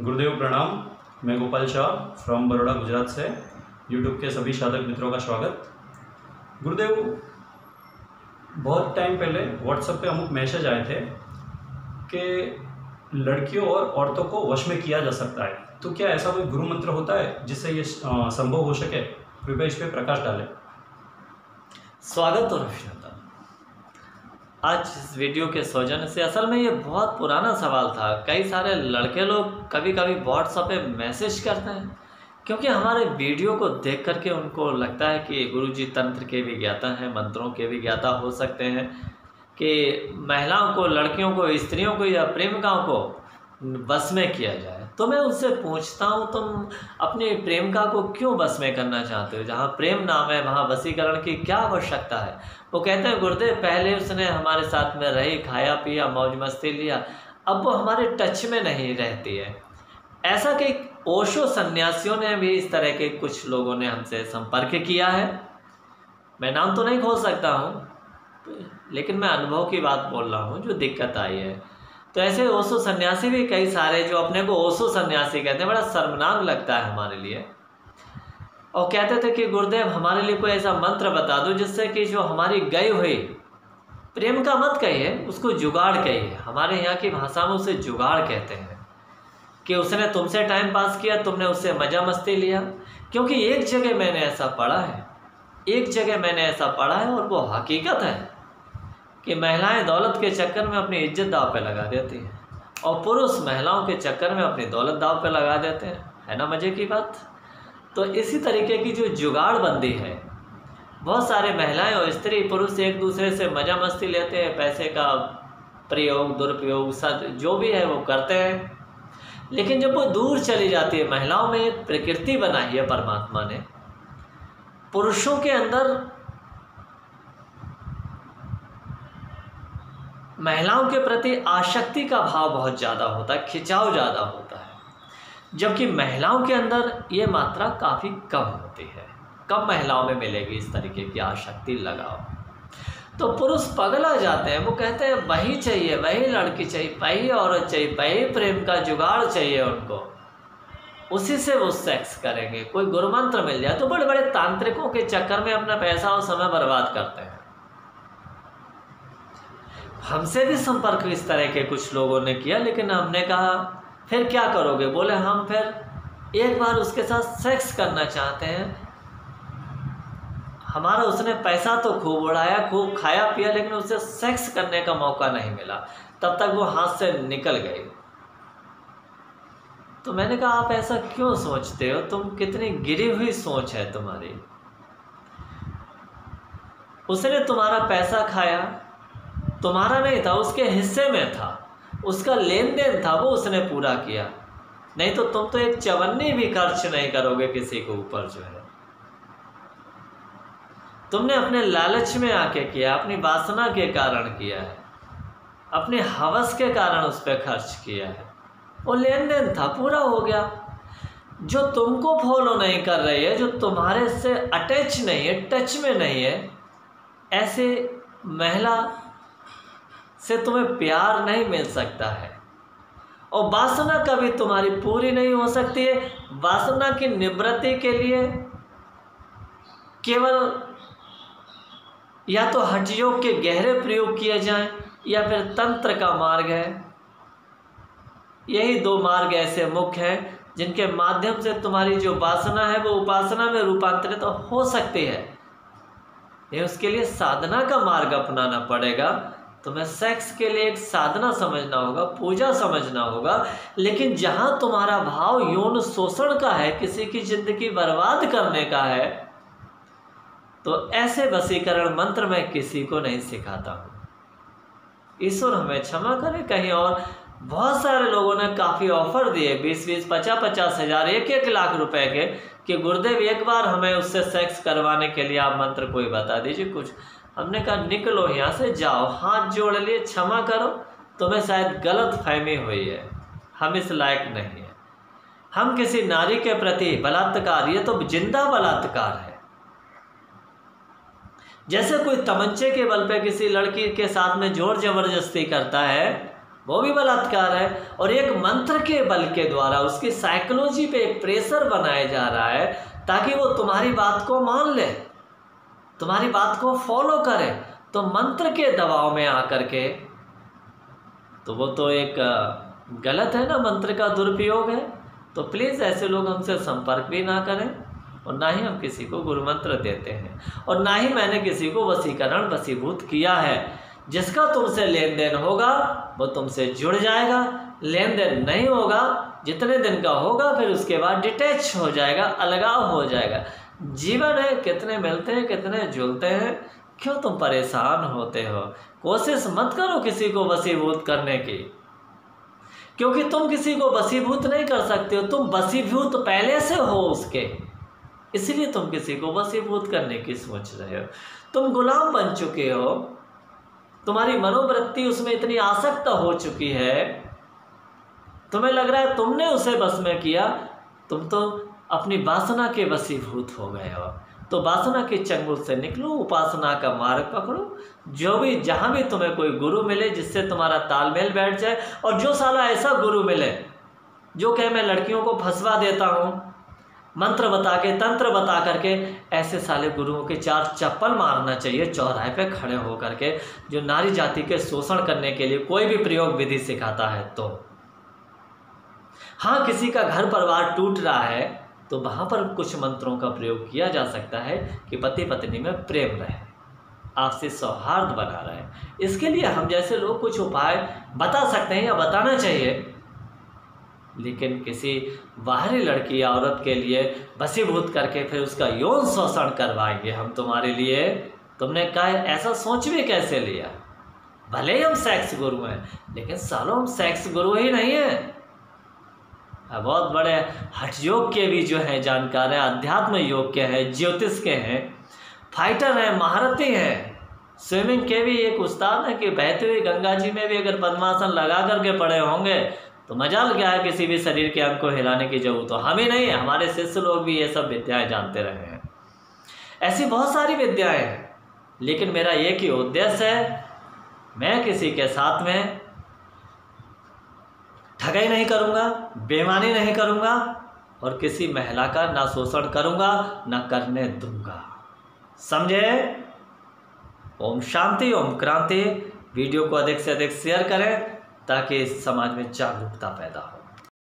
गुरुदेव प्रणाम। मैं गोपाल शाह फ्रॉम बड़ौदा, गुजरात से। यूट्यूब के सभी साधक मित्रों का स्वागत। गुरुदेव, बहुत टाइम पहले व्हाट्सएप पे अमुक मैसेज आए थे कि लड़कियों और औरतों को वश में किया जा सकता है। तो क्या ऐसा कोई गुरु मंत्र होता है जिससे ये संभव हो सके? कृपया इस पर प्रकाश डालें। स्वागत और अभिनंदन आज इस वीडियो के सौजन्य से असल में ये बहुत पुराना सवाल था। कई सारे लड़के लोग कभी कभी व्हाट्सअप पे मैसेज करते हैं, क्योंकि हमारे वीडियो को देख करके उनको लगता है कि गुरुजी तंत्र के भी ज्ञाता हैं, मंत्रों के भी ज्ञाता हो सकते हैं, कि महिलाओं को, लड़कियों को, स्त्रियों को या प्रेमिकाओं को बस में किया जाए तो मैं उनसे पूछता हूँ, तुम अपनी प्रेमिका को क्यों बस में करना चाहते हो? जहाँ प्रेम नाम है, वहाँ वसीकरण की क्या आवश्यकता है? वो कहते हैं, गुरुदेव, पहले उसने हमारे साथ में रही, खाया, पिया, मौज मस्ती लिया, अब वो हमारे टच में नहीं रहती है। ऐसा कि ओशो सन्यासियों ने भी इस तरह के कुछ लोगों ने हमसे संपर्क किया है। मैं नाम तो नहीं खोल सकता हूँ, लेकिन मैं अनुभव की बात बोल रहा हूँ, जो दिक्कत आई है। तो ऐसे ओशो सन्यासी भी कई सारे जो अपने को ओशो सन्यासी कहते हैं, बड़ा शर्मनाक लगता है हमारे लिए। और कहते थे कि, गुरुदेव, हमारे लिए कोई ऐसा मंत्र बता दो जिससे कि जो हमारी गई हुई, प्रेम का मत कहिए, उसको जुगाड़ कहिए। हमारे यहाँ की भाषा में उसे जुगाड़ कहते हैं कि उसने तुमसे टाइम पास किया, तुमने उससे मज़ा मस्ती लिया। क्योंकि एक जगह मैंने ऐसा पढ़ा है, एक जगह मैंने ऐसा पढ़ा है और वो हकीकत है। कि महिलाएँ दौलत के चक्कर में अपनी इज़्ज़त दाव पे लगा देती हैं और पुरुष महिलाओं के चक्कर में अपनी दौलत दाव पे लगा देते हैं। है ना मज़े की बात? तो इसी तरीके की जो जुगाड़बंदी है, बहुत सारे महिलाएँ और स्त्री पुरुष एक दूसरे से मज़ा मस्ती लेते हैं, पैसे का प्रयोग, दुरुपयोग, सद, जो भी है वो करते हैं। लेकिन जब वो दूर चली जाती है, महिलाओं में एक प्रकृति बनाई है परमात्मा ने। पुरुषों के अंदर महिलाओं के प्रति आसक्ति का भाव बहुत ज़्यादा होता है, खिंचाव ज़्यादा होता है। जबकि महिलाओं के अंदर ये मात्रा काफ़ी कम होती है। कम महिलाओं में मिलेगी इस तरीके की आसक्ति लगाव। तो पुरुष पगला जाते हैं, वो कहते हैं, वही चाहिए, वही लड़की चाहिए, वही औरत चाहिए, वही प्रेम का जुगाड़ चाहिए उनको। उसी से वो सेक्स करेंगे। कोई गुरुमंत्र मिल जाए तो बड़े बड़े तांत्रिकों के चक्कर में अपना पैसा और समय बर्बाद करते हैं। हमसे भी संपर्क इस तरह के कुछ लोगों ने किया, लेकिन हमने कहा, फिर क्या करोगे? बोले, हम फिर एक बार उसके साथ सेक्स करना चाहते हैं। हमारा, उसने पैसा तो खूब उड़ाया, खूब खाया, पिया, लेकिन उसे सेक्स करने का मौका नहीं मिला। तब तक वो हाथ से निकल गई। तो मैंने कहा, आप ऐसा क्यों सोचते हो? तुम कितनी गिरी हुई सोच है तुम्हारी। उसने तुम्हारा पैसा खाया तुम्हारा नहीं था, उसके हिस्से में था। उसका लेन देन था, वो उसने पूरा किया। नहीं तो तुम तो एक चवन्नी भी खर्च नहीं करोगे किसी के ऊपर जो है। तुमने अपने लालच में आके किया, अपनी वासना के कारण किया है। अपने हवस के कारण उस पर खर्च किया है। वो लेन देन था, पूरा हो गया। जो तुमको फॉलो नहीं कर रही है, जो तुम्हारे से अटैच नहीं है टच में नहीं है, ऐसे महिला से तुम्हें प्यार नहीं मिल सकता है। और वासना कभी तुम्हारी पूरी नहीं हो सकती है। वासना की निवृत्ति के लिए केवल या तो हठयोग के गहरे प्रयोग किए जाएँ या फिर तंत्र का मार्ग है। यही दो मार्ग ऐसे मुख्य हैं जिनके माध्यम से तुम्हारी जो वासना है वो उपासना में रूपांतरित तो हो सकती है। ये उसके लिए साधना का मार्ग अपनाना पड़ेगा। तुम्हें सेक्स के लिए एक साधना समझना होगा, पूजा समझना होगा, लेकिन जहाँ तुम्हारा भाव यौन शोषण का है, किसी की ज़िंदगी बर्बाद करने का है तो ऐसे वसीकरण मंत्र मैं किसी को नहीं सिखाता हूँ। ईश्वर हमें क्षमा करे, कहीं और बहुत सारे लोगों ने काफ़ी ऑफ़र दिए बीस बीस पचास पचास हज़ार एक एक लाख रुपए के, कि गुरुदेव, एक बार हमें उससे सेक्स करवाने के लिए आप मंत्र कोई बता दीजिए, कुछ हमने कहा, निकलो यहाँ से, जाओ। हाथ जोड़ लिए, क्षमा करो, तुम्हें शायद गलत फहमी हुई है। हम इस लायक नहीं है। हम किसी नारी के प्रति बलात्कार, ये तो ज़िंदा बलात्कार है। जैसे कोई तमंचे के बल पे किसी लड़की के साथ में ज़ोर ज़बरदस्ती करता है, वो भी बलात्कार है। और एक मंत्र के बल के द्वारा उसकी साइकोलॉजी पे एक प्रेशर बनाया जा रहा है, ताकि वो तुम्हारी बात को मान ले। तुम्हारी बात को फॉलो करे तो मंत्र के दबाव में आकर के तो वो तो एक गलत है ना मंत्र का दुरुपयोग है। तो प्लीज़ ऐसे लोग हमसे संपर्क भी ना करें और ना ही हम किसी को गुरु मंत्र देते हैं। और ना ही मैंने किसी को वसीकरण वसीभूत किया है। जिसका तुमसे लेन देन होगा, वो तुमसे जुड़ जाएगा। लेन देन नहीं होगा, जितने दिन का होगा, फिर उसके बाद डिटैच हो जाएगा, अलगाव हो जाएगा। जीवन है, कितने मिलते हैं, कितने जुलते हैं, क्यों तुम परेशान होते हो? कोशिश मत करो किसी को वसीभूत करने की। क्योंकि तुम किसी को वसीभूत नहीं कर सकते हो, तुम वसीभूत पहले से हो उसके। इसलिए तुम किसी को वसीभूत करने की सोच रहे हो। तुम गुलाम बन चुके हो। तुम्हारी मनोवृत्ति उसमें इतनी आसक्त हो चुकी है। तुम्हें लग रहा है तुमने उसे बस में किया। तुम तो अपनी वासना के वसीभूत हो गए हो। तो वासना के चंगुल से निकलो, उपासना का मार्ग पकड़ो। जो भी, जहाँ भी तुम्हें कोई गुरु मिले, जिससे तुम्हारा तालमेल बैठ जाए, और जो साला ऐसा गुरु मिले, जो कहे, मैं लड़कियों को फंसवा देता हूँ। मंत्र बता के, तंत्र बता करके, ऐसे साले गुरुओं के चार चप्पल मारना चाहिए, चौराहे पे खड़े हो करके, जो नारी जाति के शोषण करने के लिए कोई भी प्रयोग विधि सिखाता है तो। हाँ किसी का घर परिवार टूट रहा है तो वहाँ पर कुछ मंत्रों का प्रयोग किया जा सकता है कि पति पत्नी में प्रेम रहे, आपसे सौहार्द बना रहे। इसके लिए हम जैसे लोग कुछ उपाय बता सकते हैं या बताना चाहिए। लेकिन किसी बाहरी लड़की या औरत के लिए बसीभूत करके फिर उसका यौन शोषण करवाएँगे हम तुम्हारे लिए। तुमने कहा, ऐसा सोच भी कैसे लिया? भले ही हम सेक्स गुरु हैं, लेकिन सालों हम सेक्स गुरु ही नहीं हैं। बहुत बड़े हठ योग के भी जो है, जानकार हैं, अध्यात्म योग के हैं, ज्योतिष के हैं, फाइटर हैं, महारथी हैं। स्विमिंग के भी एक उस्ताद है कि बहती हुई गंगा जी में भी अगर पद्मासन लगा करके पड़े होंगे तो मजाल क्या है किसी भी शरीर के अंग को हिलाने की ज़रूरत हो हमें नहीं है हमारे शिष्य लोग भी ये सब विद्याएँ जानते रहे हैं। ऐसी बहुत सारी विद्याएँ हैं, लेकिन मेरा एक ही उद्देश्य है, मैं किसी के साथ में ठगाई नहीं करूँगा, बेमानी नहीं करूँगा और किसी महिला का ना शोषण करूँगा, ना करने दूँगा। समझे? ओम शांति, ओम क्रांति। वीडियो को अधिक से अधिक शेयर करें ताकि समाज में जागरूकता पैदा हो।